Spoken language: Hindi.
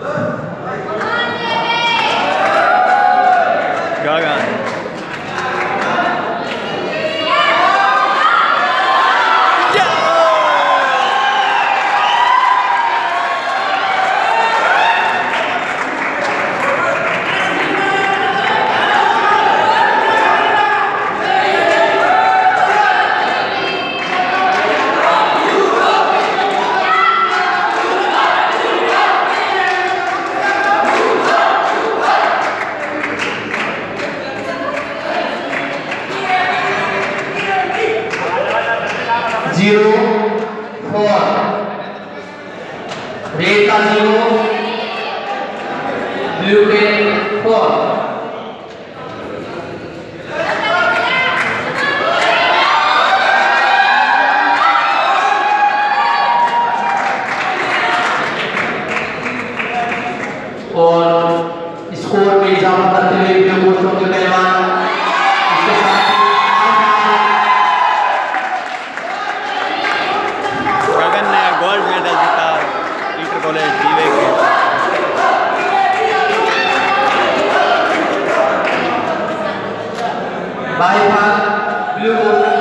ガガン。ज़ीरो फोर रेड का ज़ीरो। ब्लू के फोर और स्कोर में इजाफा gol del Vivecchio. Vai qua, blu